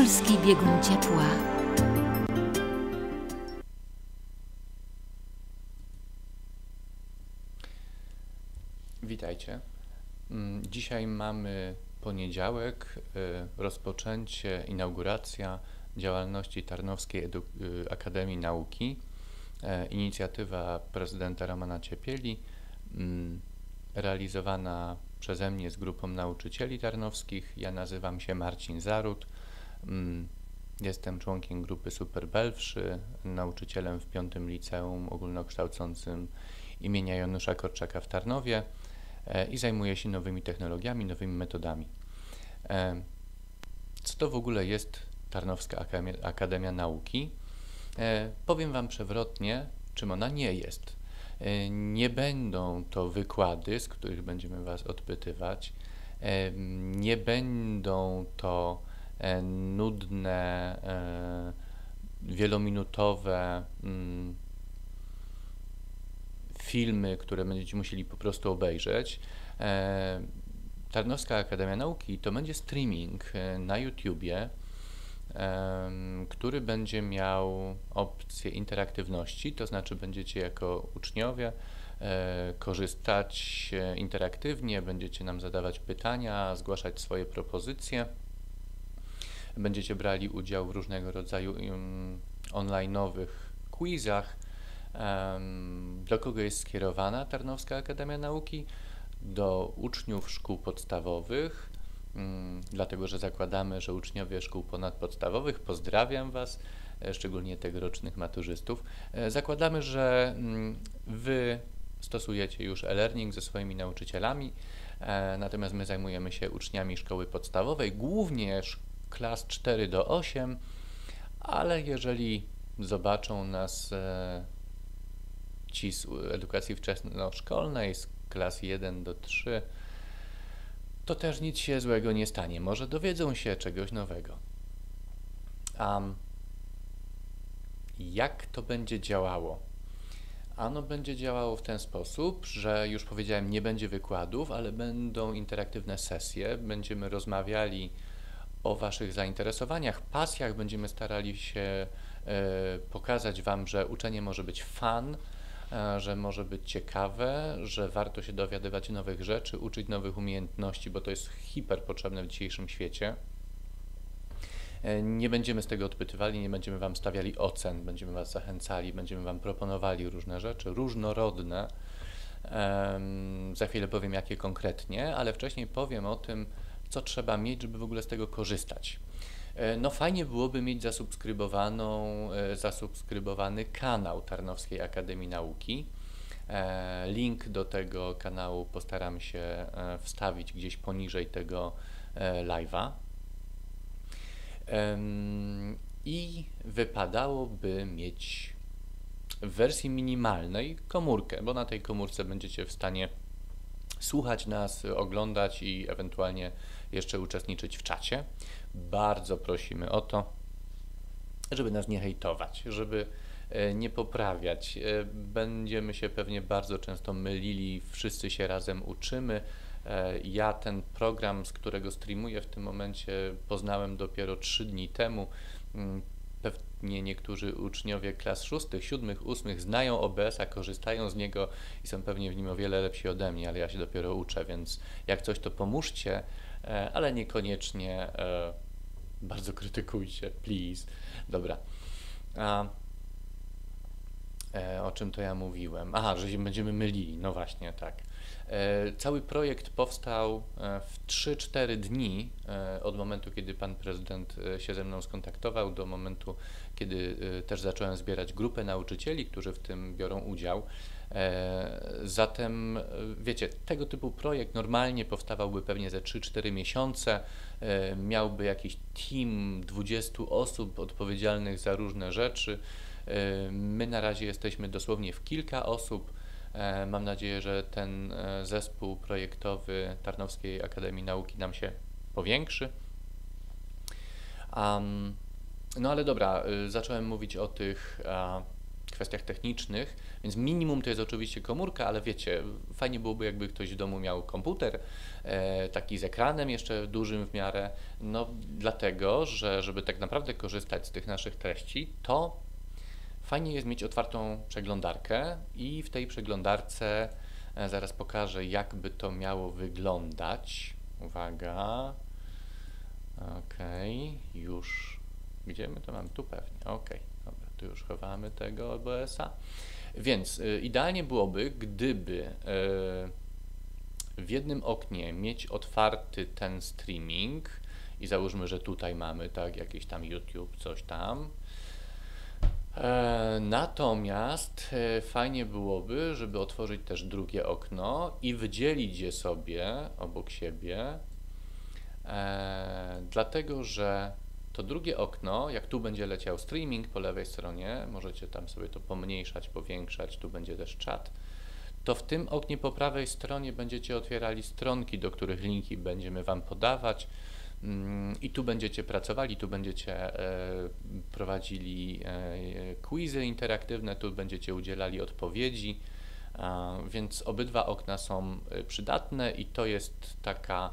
Polski biegun ciepła. Witajcie. Mm, Dzisiaj mamy poniedziałek, y, rozpoczęcie, inauguracja działalności Tarnowskiej Edu y, Akademii Nauki. E, Inicjatywa prezydenta Romana Ciepieli, mm, realizowana przeze mnie z grupą nauczycieli tarnowskich. Ja nazywam się Marcin Zarut. Mm, Jestem członkiem grupy Super Belwszy, nauczycielem w piątym liceum ogólnokształcącym imienia Janusza Korczaka w Tarnowie e, i zajmuję się nowymi technologiami, nowymi metodami. E, Co to w ogóle jest Tarnowska Akademia, Nauki? E, Powiem Wam przewrotnie, czym ona nie jest. Nie będą to wykłady, z których będziemy Was odpytywać. Nie będą to nudne, e, wielominutowe mm, filmy, które będziecie musieli po prostu obejrzeć. E, Tarnowska Akademia Nauki to będzie streaming e, na YouTubie, który będzie miał opcję interaktywności, to znaczy będziecie jako uczniowie e, korzystać e, interaktywnie, będziecie nam zadawać pytania, zgłaszać swoje propozycje. Będziecie brali udział w różnego rodzaju um, online'owych quizach. Do kogo jest skierowana Tarnowska Akademia Nauki? Do uczniów szkół podstawowych, dlatego że zakładamy, że uczniowie szkół ponadpodstawowych, pozdrawiam Was, e, szczególnie tegorocznych maturzystów, e, zakładamy, że Wy stosujecie już e-learning ze swoimi nauczycielami, e, natomiast my zajmujemy się uczniami szkoły podstawowej, głównie sz- klas 4 do 8, ale jeżeli zobaczą nas e, ci z edukacji wczesnoszkolnej, z klas 1 do 3, to też nic się złego nie stanie. Może dowiedzą się czegoś nowego. Um, jak to będzie działało? Ano będzie działało w ten sposób, że już powiedziałem, nie będzie wykładów, ale będą interaktywne sesje. Będziemy rozmawiali o Waszych zainteresowaniach, pasjach. Będziemy starali się e, pokazać Wam, że uczenie może być fun, e, że może być ciekawe, że warto się dowiadywać nowych rzeczy, uczyć nowych umiejętności, bo to jest hiper potrzebne w dzisiejszym świecie. E, Nie będziemy z tego odpytywali, nie będziemy Wam stawiali ocen, będziemy Was zachęcali, będziemy Wam proponowali różne rzeczy, różnorodne. Em, Za chwilę powiem, jakie konkretnie, ale wcześniej powiem o tym, co trzeba mieć, żeby w ogóle z tego korzystać. E, No fajnie byłoby mieć zasubskrybowaną, e, zasubskrybowany kanał Tarnowskiej Akademii Nauki. E, Link do tego kanału postaram się wstawić gdzieś poniżej tego live'a. I wypadałoby mieć w wersji minimalnej komórkę, bo na tej komórce będziecie w stanie słuchać nas, oglądać i ewentualnie jeszcze uczestniczyć w czacie. Bardzo prosimy o to, żeby nas nie hejtować, żeby e, nie poprawiać. E, Będziemy się pewnie bardzo często mylili, wszyscy się razem uczymy. E, Ja ten program, z którego streamuję w tym momencie, poznałem dopiero trzy dni temu. Pewnie niektórzy uczniowie klas szóstych, siódmych, ósmych znają OBS-a, korzystają z niego i są pewnie w nim o wiele lepsi ode mnie, ale ja się dopiero uczę, więc jak coś to pomóżcie, e, ale niekoniecznie e, bardzo krytykujcie, please. Dobra. A, e, o czym to ja mówiłem? Aha, że się będziemy mylili. No właśnie, tak. E, Cały projekt powstał e, w 3-4 dni e, od momentu, kiedy pan prezydent się ze mną skontaktował, do momentu, kiedy też zacząłem zbierać grupę nauczycieli, którzy w tym biorą udział. Zatem, wiecie, tego typu projekt normalnie powstawałby pewnie ze 3-4 miesiące. Miałby jakiś team 20 osób odpowiedzialnych za różne rzeczy. My na razie jesteśmy dosłownie w kilka osób. E, Mam nadzieję, że ten e, zespół projektowy Tarnowskiej Akademii Nauki nam się powiększy. Am, no ale dobra, y, zacząłem mówić o tych a, kwestiach technicznych, więc minimum to jest oczywiście komórka, ale wiecie, fajnie byłoby jakby ktoś w domu miał komputer, e, taki z ekranem jeszcze dużym w miarę, no dlatego, że żeby tak naprawdę korzystać z tych naszych treści, to fajnie jest mieć otwartą przeglądarkę i w tej przeglądarce e, zaraz pokażę, jakby to miało wyglądać. Uwaga. Ok, już. Gdzie my to mamy? Tu pewnie. Ok, dobra, tu już chowamy tego OBS-a. Więc y, idealnie byłoby, gdyby y, w jednym oknie mieć otwarty ten streaming i załóżmy, że tutaj mamy tak jakiś tam YouTube, coś tam. E, natomiast e, fajnie byłoby, żeby otworzyć też drugie okno i wydzielić je sobie obok siebie, e, dlatego że to drugie okno, jak tu będzie leciał streaming po lewej stronie, możecie tam sobie to pomniejszać, powiększać, tu będzie też czat, to w tym oknie po prawej stronie będziecie otwierali stronki, do których linki będziemy Wam podawać. Mm, I tu będziecie pracowali, tu będziecie e, prowadzili e, quizy interaktywne, tu będziecie udzielali odpowiedzi, więc obydwa okna są e, przydatne i to jest taka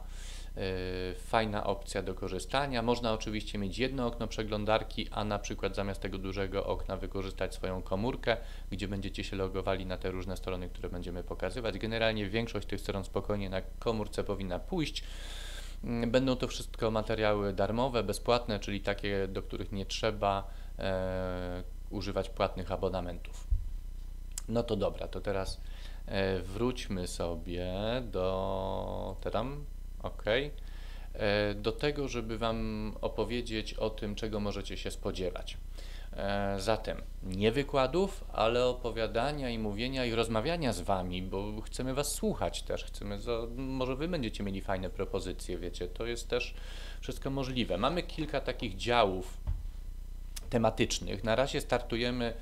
fajna opcja do korzystania. Można oczywiście mieć jedno okno przeglądarki, a na przykład zamiast tego dużego okna wykorzystać swoją komórkę, gdzie będziecie się logowali na te różne strony, które będziemy pokazywać. Generalnie większość tych stron spokojnie na komórce powinna pójść. Mm, będą to wszystko materiały darmowe, bezpłatne, czyli takie, do których nie trzeba e, używać płatnych abonamentów. No to dobra, to teraz e, wróćmy sobie do teram, ok, do tego, żeby Wam opowiedzieć o tym, czego możecie się spodziewać. E, zatem nie wykładów, ale opowiadania i mówienia i rozmawiania z Wami, bo chcemy Was słuchać też, chcemy, może Wy będziecie mieli fajne propozycje, wiecie, to jest też wszystko możliwe. Mamy kilka takich działów tematycznych. Na razie startujemy e,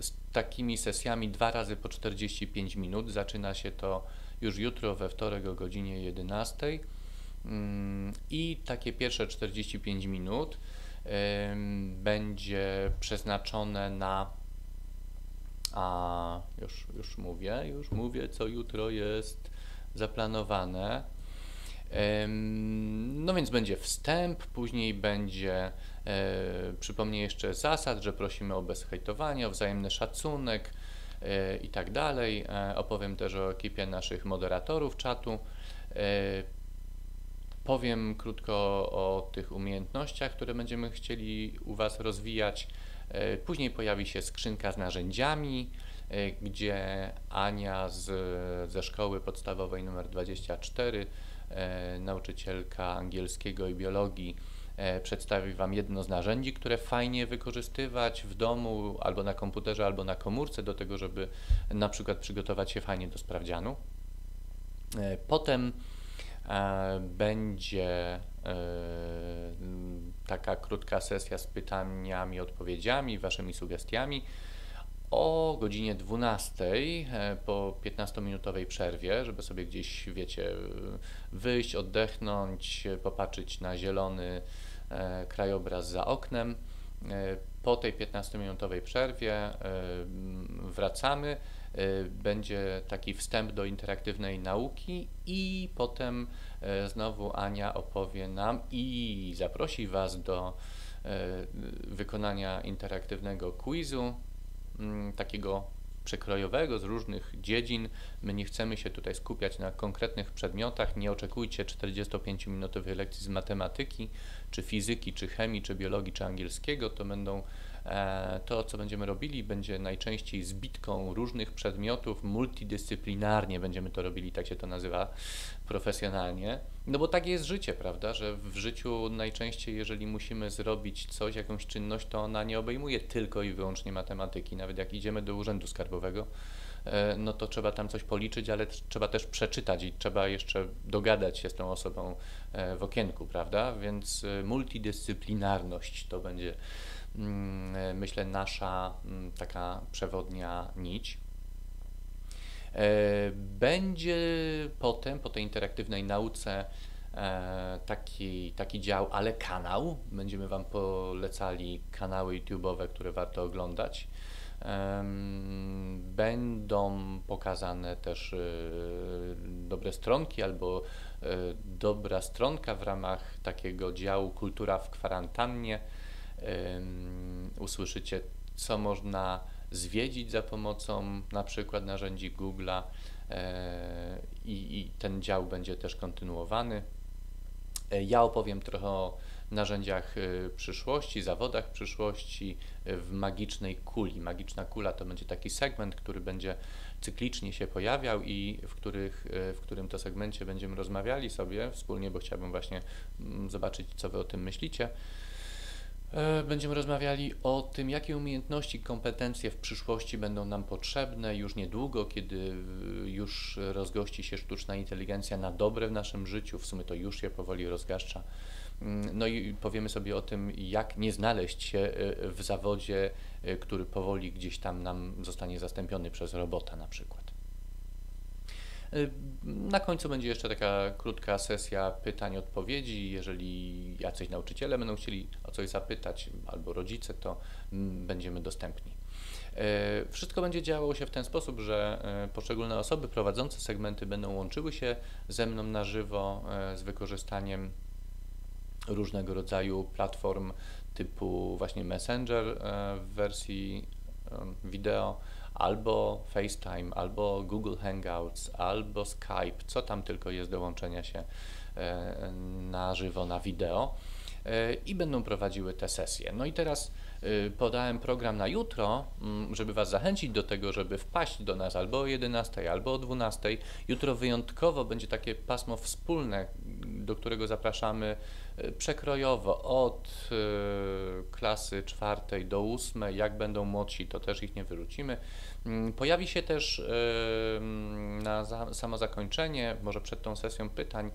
z takimi sesjami dwa razy po 45 minut. Zaczyna się to już jutro we wtorek o godzinie 11 mm, i takie pierwsze 45 minut będzie przeznaczone na a już, już mówię, już mówię, co jutro jest zaplanowane. No więc będzie wstęp, później będzie, e, przypomnę jeszcze zasad, że prosimy o bezhejtowanie, o wzajemny szacunek e, i tak dalej. E, opowiem też o ekipie naszych moderatorów czatu. Powiem krótko o tych umiejętnościach, które będziemy chcieli u Was rozwijać. E, później pojawi się skrzynka z narzędziami, e, gdzie Ania z, ze szkoły podstawowej nr 24, e, nauczycielka angielskiego i biologii, przedstawi Wam jedno z narzędzi, które fajnie wykorzystywać w domu, albo na komputerze, albo na komórce, do tego, żeby na przykład przygotować się fajnie do sprawdzianu. Potem będzie e, taka krótka sesja z pytaniami, odpowiedziami, waszymi sugestiami o godzinie 12 e, po 15-minutowej przerwie, żeby sobie gdzieś, wiecie, wyjść, oddechnąć, popatrzeć na zielony krajobraz za oknem. Po tej 15-minutowej przerwie wracamy będzie taki wstęp do interaktywnej nauki i potem y, znowu Ania opowie nam i zaprosi Was do y, wykonania interaktywnego quizu, mm, takiego przekrojowego z różnych dziedzin. My nie chcemy się tutaj skupiać na konkretnych przedmiotach. Nie oczekujcie 45-minutowej lekcji z matematyki, czy fizyki, czy chemii, czy biologii, czy angielskiego. To będą E, to, co będziemy robili, będzie najczęściej zbitką różnych przedmiotów, multidyscyplinarnie będziemy to robili, tak się to nazywa profesjonalnie. No bo tak jest życie, prawda, że w życiu najczęściej, jeżeli musimy zrobić coś, jakąś czynność, to ona nie obejmuje tylko i wyłącznie matematyki. Nawet jak idziemy do urzędu skarbowego, no to trzeba tam coś policzyć, ale trzeba też przeczytać i trzeba jeszcze dogadać się z tą osobą e, w okienku, prawda? Więc multidyscyplinarność to będzie Mm, myślę, nasza mm, taka przewodnia nić. E, będzie potem, po tej interaktywnej nauce, e, taki, taki dział, ale kanał. Będziemy Wam polecali kanały YouTube'owe, które warto oglądać. Będą pokazane też dobre stronki albo dobra stronka w ramach takiego działu Kultura w kwarantannie. Usłyszycie, co można zwiedzić za pomocą na przykład narzędzi Google'a i, i ten dział będzie też kontynuowany. Ja opowiem trochę o narzędziach y, przyszłości, zawodach przyszłości y, w magicznej kuli. Magiczna kula to będzie taki segment, który będzie cyklicznie się pojawiał i w, których, w którym to segmencie będziemy rozmawiali sobie wspólnie, bo chciałbym właśnie mm, zobaczyć, co Wy o tym myślicie. E, będziemy rozmawiali o tym, jakie umiejętności, kompetencje w przyszłości będą nam potrzebne już niedługo, kiedy już rozgości się sztuczna inteligencja na dobre w naszym życiu. W sumie to już się powoli rozgaszcza. Mm, no i powiemy sobie o tym, jak nie znaleźć się e, w zawodzie, e, który powoli gdzieś tam nam zostanie zastąpiony przez robota na przykład. E, na końcu będzie jeszcze taka krótka sesja pytań-odpowiedzi. Jeżeli jacyś nauczyciele będą chcieli o coś zapytać, albo rodzice, to mm, będziemy dostępni. Wszystko będzie działało się w ten sposób, że poszczególne osoby prowadzące segmenty będą łączyły się ze mną na żywo z wykorzystaniem różnego rodzaju platform typu właśnie Messenger e, w wersji wideo, albo FaceTime, albo Google Hangouts, albo Skype, co tam tylko jest do łączenia się e, na żywo, na wideo e, i będą prowadziły te sesje. No i teraz podałem program na jutro, mm, żeby Was zachęcić do tego, żeby wpaść do nas albo o 11, albo o 12. Jutro wyjątkowo będzie takie pasmo wspólne, do którego zapraszamy przekrojowo od klasy czwartej do ósmej, jak będą młodsi, to też ich nie wyrzucimy. Mm, pojawi się też na samo zakończenie, może przed tą sesją pytań,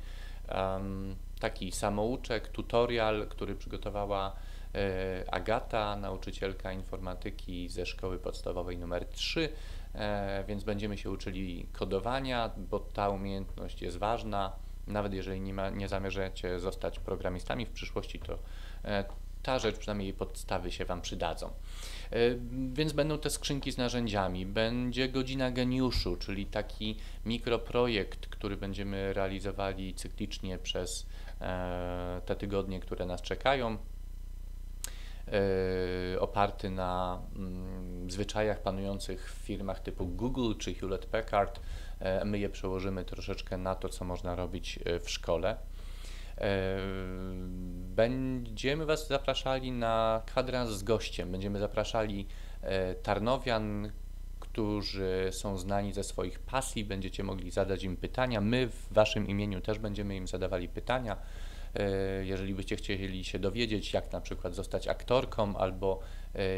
taki samouczek, tutorial, który przygotowała y, Agata, nauczycielka informatyki ze szkoły podstawowej numer 3, e, więc będziemy się uczyli kodowania, bo ta umiejętność jest ważna. Nawet jeżeli nie, ma, nie zamierzacie zostać programistami w przyszłości, to e, ta rzecz, przynajmniej jej podstawy się Wam przydadzą. E, więc będą te skrzynki z narzędziami, będzie godzina geniuszu, czyli taki mikroprojekt, który będziemy realizowali cyklicznie przez e, te tygodnie, które nas czekają. Oparty na mm, zwyczajach panujących w firmach typu Google czy Hewlett Packard, E, my je przełożymy troszeczkę na to, co można robić e, w szkole. E, będziemy Was zapraszali na kwadrans z gościem. Będziemy zapraszali Tarnowian, którzy są znani ze swoich pasji. Będziecie mogli zadać im pytania. My w Waszym imieniu też będziemy im zadawali pytania. Jeżeli byście chcieli się dowiedzieć, jak na przykład zostać aktorką, albo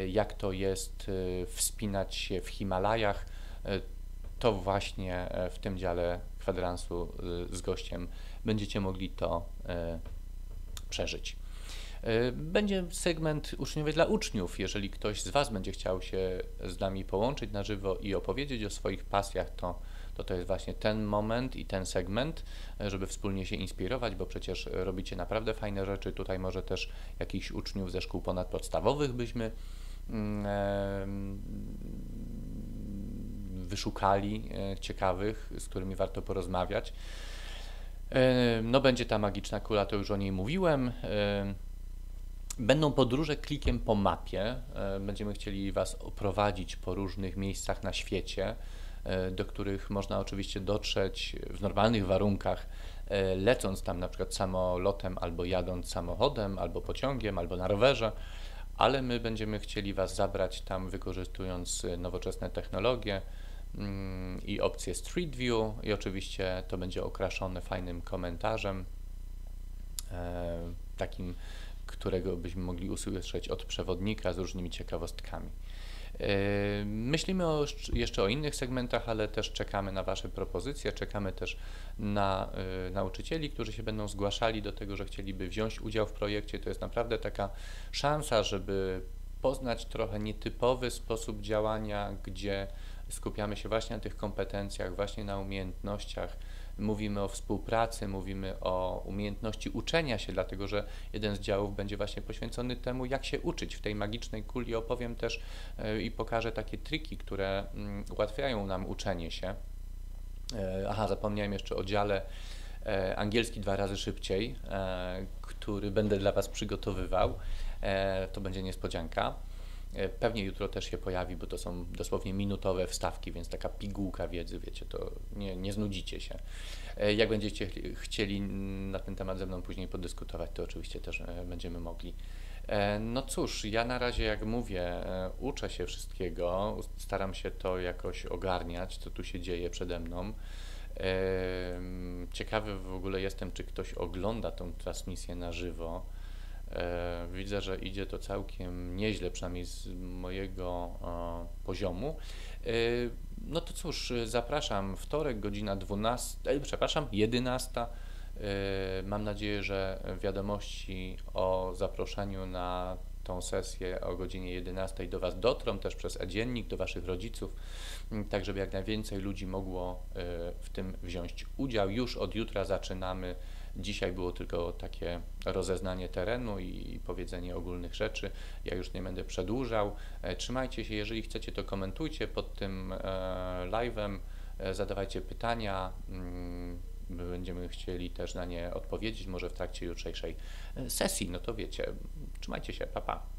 jak to jest wspinać się w Himalajach, to właśnie e, w tym dziale kwadransu e, z gościem będziecie mogli to e, przeżyć. Będzie segment uczniowie dla uczniów. Jeżeli ktoś z Was będzie chciał się z nami połączyć na żywo i opowiedzieć o swoich pasjach, to to, to jest właśnie ten moment i ten segment, żeby wspólnie się inspirować, bo przecież robicie naprawdę fajne rzeczy. Tutaj może też jakichś uczniów ze szkół ponadpodstawowych byśmy mm, wyszukali, e, ciekawych, z którymi warto porozmawiać. E, no będzie ta magiczna kula, to już o niej mówiłem. E, będą podróże klikiem po mapie. Będziemy chcieli Was oprowadzić po różnych miejscach na świecie, do których można oczywiście dotrzeć w normalnych warunkach, lecąc tam na przykład samolotem, albo jadąc samochodem, albo pociągiem, albo na rowerze, ale my będziemy chcieli Was zabrać tam wykorzystując nowoczesne technologie, i opcję Street View i oczywiście to będzie okraszone fajnym komentarzem, e, takim, którego byśmy mogli usłyszeć od przewodnika z różnymi ciekawostkami. E, myślimy o, jeszcze o innych segmentach, ale też czekamy na Wasze propozycje, czekamy też na y, nauczycieli, którzy się będą zgłaszali do tego, że chcieliby wziąć udział w projekcie. To jest naprawdę taka szansa, żeby poznać trochę nietypowy sposób działania, gdzie skupiamy się właśnie na tych kompetencjach, właśnie na umiejętnościach mówimy o współpracy, mówimy o umiejętności uczenia się, dlatego że jeden z działów będzie właśnie poświęcony temu, jak się uczyć. W tej magicznej kuli opowiem też e, i pokażę takie triki, które mm, ułatwiają nam uczenie się. E, aha, zapomniałem jeszcze o dziale e, angielski dwa razy szybciej, który będę dla Was przygotowywał. To będzie niespodzianka. E, pewnie jutro też się pojawi, bo to są dosłownie minutowe wstawki, więc taka pigułka wiedzy, wiecie, to nie, nie znudzicie się. E, jak będziecie chcieli na ten temat ze mną później podyskutować, to oczywiście też e, będziemy mogli. No cóż, ja na razie, jak mówię, uczę się wszystkiego, staram się to jakoś ogarniać, co tu się dzieje przede mną. Ciekawy w ogóle jestem, czy ktoś ogląda tą transmisję na żywo widzę, że idzie to całkiem nieźle, przynajmniej z mojego e, poziomu. E, no to cóż, zapraszam, wtorek, godzina 12, przepraszam, 11. Mam nadzieję, że wiadomości o zaproszeniu na tą sesję o godzinie 11 do Was dotrą, też przez e-dziennik, do Waszych rodziców, tak żeby jak najwięcej ludzi mogło w tym wziąć udział. Już od jutra zaczynamy Dzisiaj było tylko takie rozeznanie terenu i powiedzenie ogólnych rzeczy. Ja już nie będę przedłużał. E, trzymajcie się, jeżeli chcecie, to komentujcie pod tym e, live'em, e, zadawajcie pytania. Mm, będziemy chcieli też na nie odpowiedzieć, może w trakcie jutrzejszej sesji. No to wiecie, trzymajcie się, papa. Pa.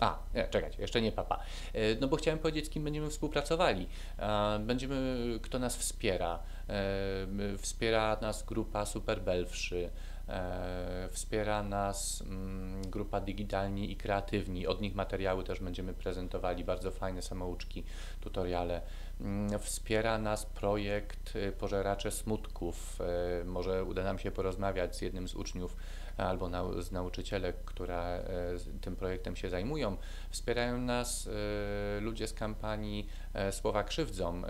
A, nie, czekajcie, jeszcze nie papa. E, no bo chciałem powiedzieć, z kim będziemy współpracowali. E, będziemy, kto nas wspiera. E, wspiera nas grupa Super Belfrzy. Wspiera nas mm, grupa Digitalni i Kreatywni. Od nich materiały też będziemy prezentowali, bardzo fajne samouczki, tutoriale. Mm, wspiera nas projekt Pożeracze Smutków. Może uda nam się porozmawiać z jednym z uczniów albo nau z nauczyciele, które e, tym projektem się zajmują. Wspierają nas e, ludzie z kampanii e, Słowa Krzywdzą.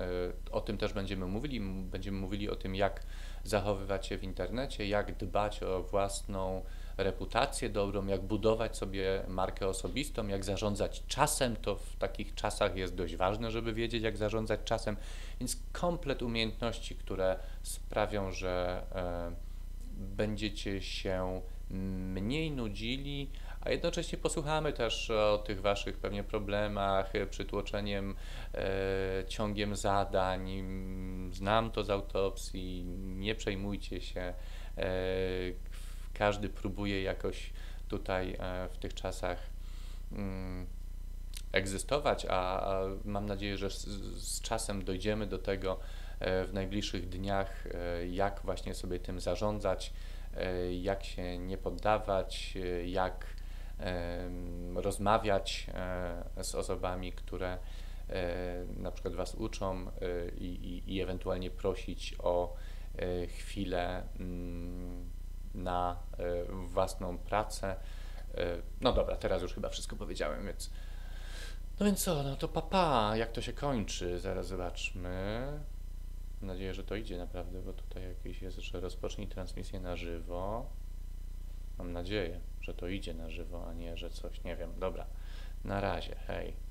O tym też będziemy mówili. Będziemy mówili o tym, jak zachowywać się w internecie, jak dbać o własną reputację dobrą, jak budować sobie markę osobistą, jak zarządzać czasem. To w takich czasach jest dość ważne, żeby wiedzieć, jak zarządzać czasem. Więc komplet umiejętności, które sprawią, że e, będziecie się mniej nudzili, a jednocześnie posłuchamy też o tych Waszych pewnie problemach, e, przytłoczeniem e, ciągiem zadań. Znam to z autopsji, nie przejmujcie się. E, każdy próbuje jakoś tutaj e, w tych czasach mm, egzystować, a, a, mam nadzieję, że z, z czasem dojdziemy do tego e, w najbliższych dniach, e, jak właśnie sobie tym zarządzać E, jak się nie poddawać, e, jak rozmawiać e, z osobami, które na przykład Was uczą i, i, i ewentualnie prosić o chwilę mm, na własną pracę. No dobra, teraz już chyba wszystko powiedziałem, więc. No więc co, no to papa, jak to się kończy? Zaraz zobaczmy. Mam nadzieję, że to idzie naprawdę, bo tutaj jakieś jest, że rozpocznij transmisję na żywo. Mam nadzieję, że to idzie na żywo, a nie, że coś, nie wiem. Dobra, na razie, hej.